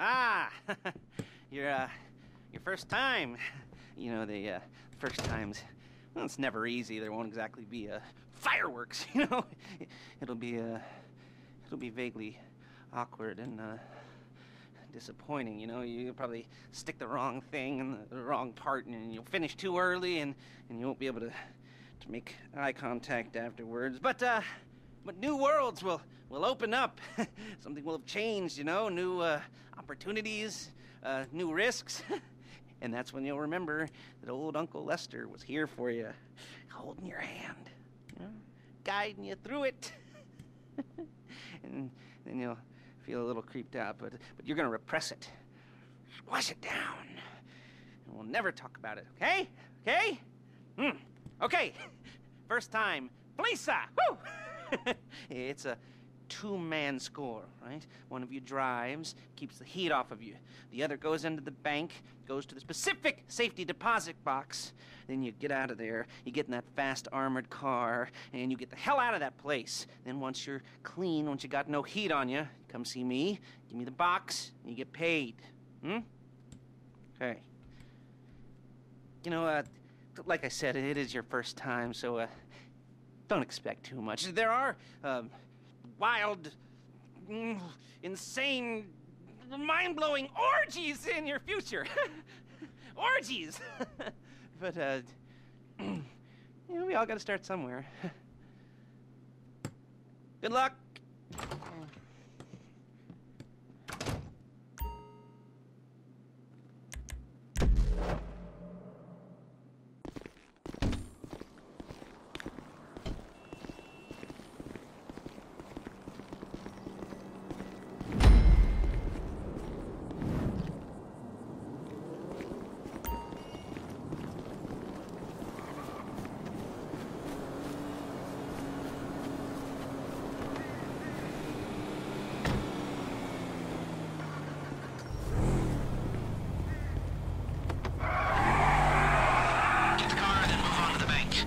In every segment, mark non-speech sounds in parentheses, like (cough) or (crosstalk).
Ah, (laughs) your uh, your first time. (laughs) You know the uh, first times. Well, it's never easy. There won't exactly be uh, fireworks. (laughs) You know, it'll be uh, it'll be vaguely awkward and uh, disappointing. You know, you probably stick the wrong thing in the wrong part, and you'll finish too early, and and you won't be able to to make eye contact afterwards. But uh, but new worlds will will open up. (laughs) Something will have changed. You know, new uh, opportunities, uh, new risks. (laughs) and that's when you'll remember that old Uncle Lester was here for you, holding your hand, guiding you through it. (laughs) and then you'll feel a little creeped out, but but you're gonna repress it, squash it down, and we'll never talk about it. Okay? Okay? Hmm. Okay. First time, Lisa. Woo! (laughs) it's a two-man score, right? One of you drives, keeps the heat off of you. The other goes into the bank, goes to the specific safety deposit box. Then you get out of there, you get in that fast armored car, and you get the hell out of that place. Then once you're clean, once you got no heat on you, come see me, give me the box, and you get paid. Hmm? Okay. You know, uh, like I said, it is your first time, so, uh, don't expect too much. There are, um, wild, mm, insane, mind-blowing orgies in your future. (laughs) orgies! (laughs) but, uh, (clears throat) you know, we all gotta start somewhere. (laughs) Good luck! Get the car, then move on to the bank.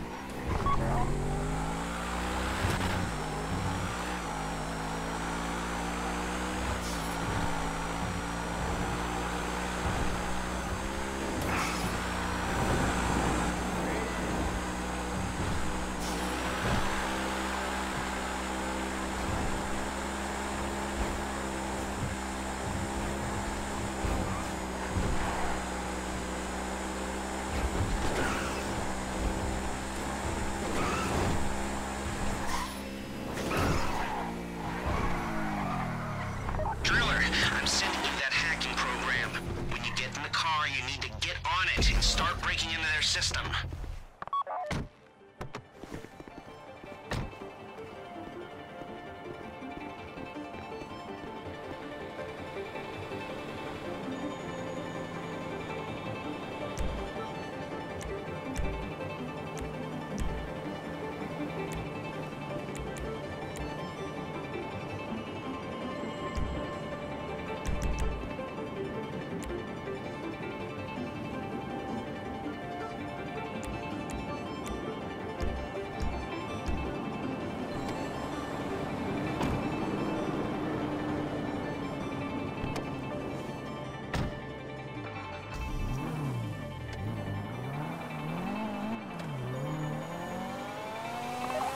Driller, I'm sending you that hacking program. When you get in the car, you need to get on it and start breaking into their system.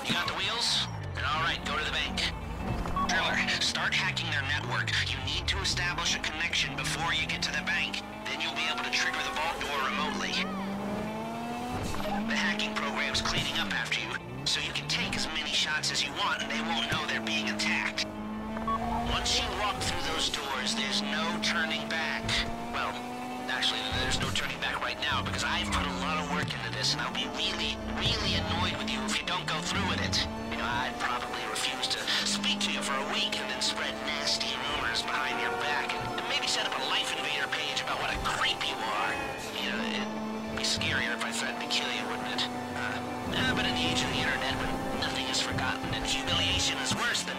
You got the wheels? All right, go to the bank. Driller, start hacking their network. You need to establish a connection before you get to the bank. Then you'll be able to trigger the vault door remotely. The hacking program's cleaning up after you, so you can take as many shots as you want and they won't know they're being attacked. Once you walk through those doors, there's no turning back. Well, actually, there's no turning back right now because I've put this and I'll be really, really annoyed with you if you don't go through with it. You know, I'd probably refuse to speak to you for a week and then spread nasty rumors behind your back and, maybe set up a Lifeinvader page about what a creep you are. You know, it'd be scarier if I threatened to kill you, wouldn't it? Uh, but in the age of the internet, when nothing is forgotten and humiliation is worse than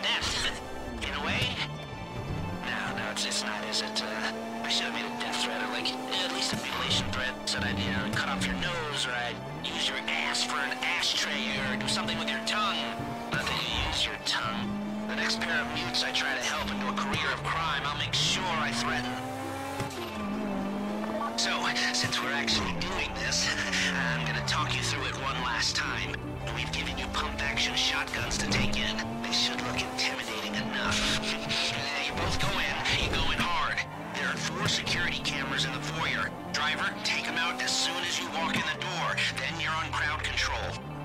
of crime, I'll make sure I threaten. So, since we're actually doing this, I'm gonna talk you through it one last time. We've given you pump-action shotguns to take in. They should look intimidating enough. you both go in, you go in hard. There are four security cameras in the foyer. Driver, take them out as soon as you walk in the door. Then you're on crowd control.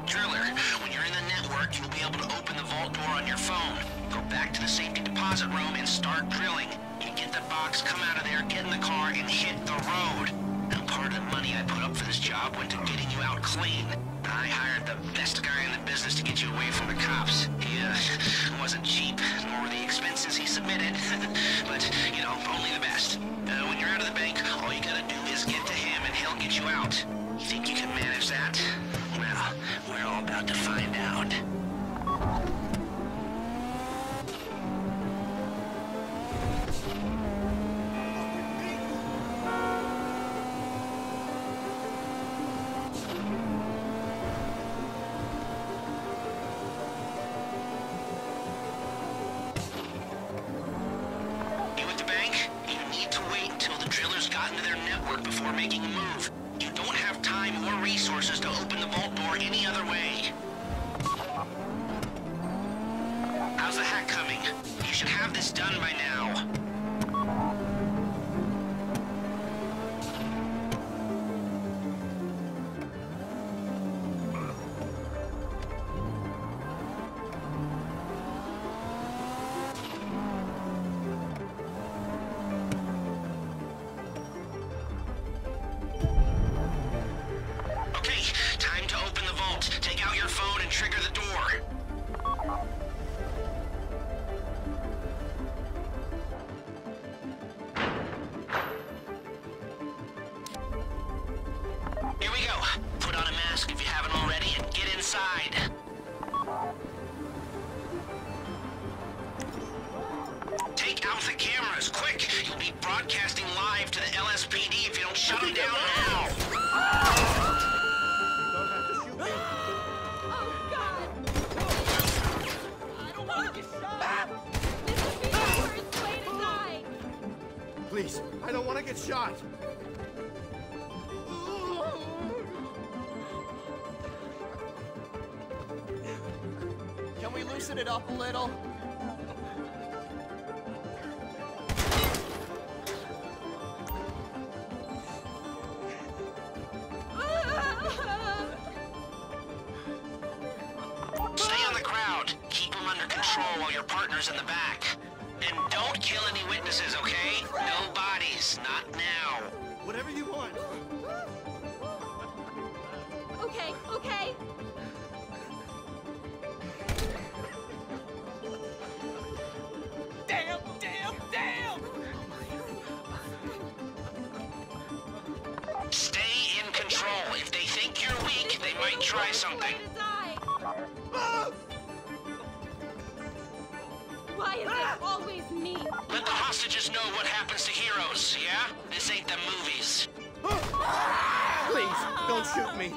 Room and start drilling. You get the box, come out of there, get in the car, and hit the road. Now, part of the money I put up for this job went to getting you out clean. I hired the best guy in the business to get you away from the cops. He, uh, wasn't cheap, nor were the expenses he submitted. (laughs) but, you know, only the best. Uh, when you're out of the bank, all you gotta do is get to him and he'll get you out. Got into their network before making a move. You don't have time or resources to open the vault door any other way. How's the hack coming? You should have this done by now. I don't want to get shot. Can we loosen it up a little? Stay on the crowd. Keep them under control while your partner's in the back. And don't kill any witnesses, okay? No bodies, not now. Whatever you want. Okay, okay. Damn, damn, damn! Stay in control. If they think you're weak, they might try something. Way to die. Ah! Why is it always me? Let the hostages know what happens to heroes, yeah? This ain't the movies. Please, don't shoot me.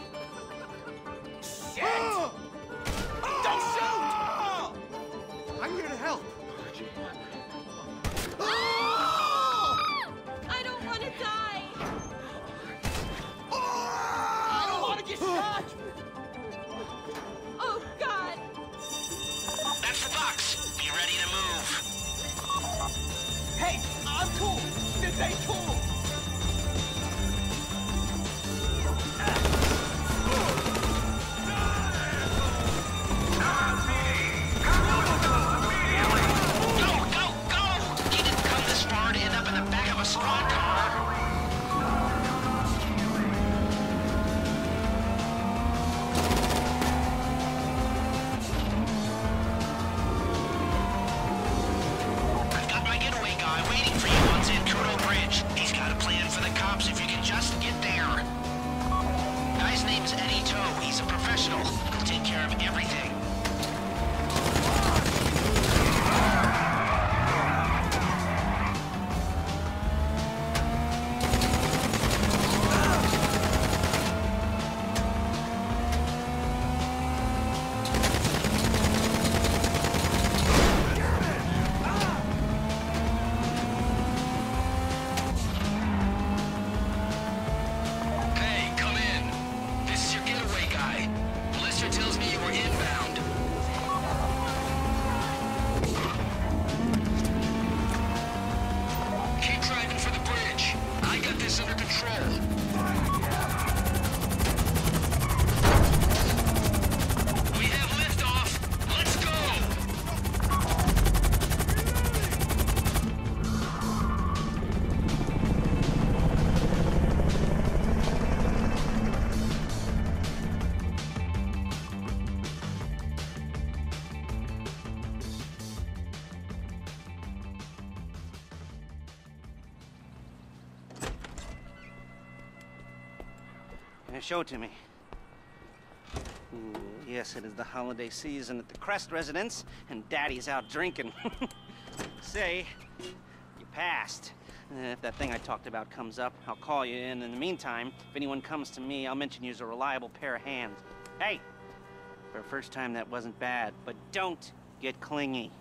Hey, I'm cool. This ain't cool. Show it to me. Ooh, yes, it is the holiday season at the Crest residence, and Daddy's out drinking. (laughs) Say, you passed. Uh, if that thing I talked about comes up, I'll call you in. In the meantime, if anyone comes to me, I'll mention you as a reliable pair of hands. Hey, for a first time, that wasn't bad, but don't get clingy.